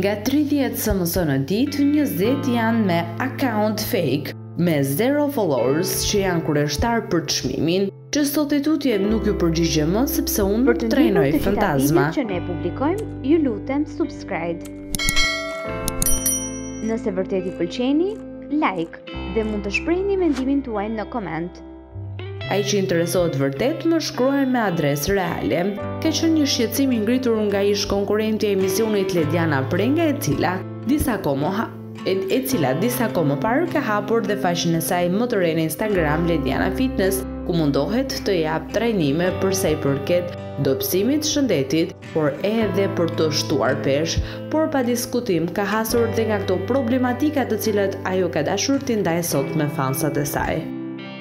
Nga 30 sms në ditë, 20 janë me account fake, me zero followers që janë kureshtar për çmimin. Që sot e tutje nuk ju përgjigjem më sepse unë nuk trajnoj fantazma. Për të rejat më të reja që ne publikojmë, ju lutem subscribe. Nëse vërtet i pëlqeni, like dhe mund të shprehni mendimin tuaj në koment. Ai që interesohet vërtet më shkruan me adresë reale. Ka qenë një shqetësim i ngritur nga ish konkurrentja e emisionit Lediana Prenga e cila disa kohë më e cila disa kohë më parë ka hapur dhe faqen e saj më të re në Instagram Lediana Fitness, ku mundohet të japë trajnime për sa i përket dobësimit shëndetit, por edhe për të shtuar peshë, por pa diskutim ka hasur dhe nga këto problematika të cilat ajo ka dashur t'i ndajë sot me fansat e saj.